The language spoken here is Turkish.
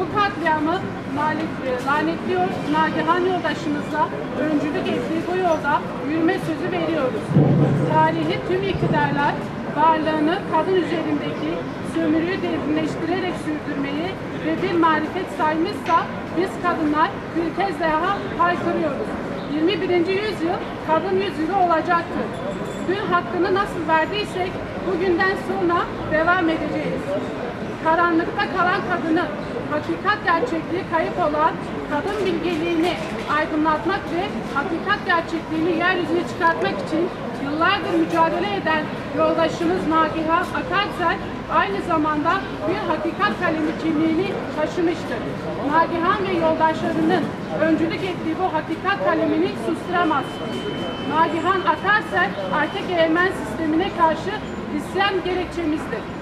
Bu katliamı lanet- lanetliyor, Nagihan yoldaşımızla öncülük ettiği bu yolda yürüme sözü veriyoruz. Tarihi tüm iktidarlar varlığını kadın üzerindeki sömürüyü derinleştirerek sürdürmeyi ve bir marifet saymışsa biz kadınlar bir kez daha haykırıyoruz. 21. yüzyıl kadın yüzyılı olacaktır. Dün hakkını nasıl verdiysek bugünden sonra devam edeceğiz. Karanlıkta kalan kadını, hakikat gerçekliği kayıp olan kadın bilgeliğini aydınlatmak ve hakikat gerçekliğini yeryüzüne çıkartmak için yıllardır mücadele eden yoldaşımız Nagihan Akarsel aynı zamanda bir hakikat kalemi kimliğini taşımıştır. Nagihan ve yoldaşlarının öncülük ettiği bu hakikat kalemini susturamazsınız. Nagihan Akarsel erkek egemen sistemine karşı isyan gerekçemizdir.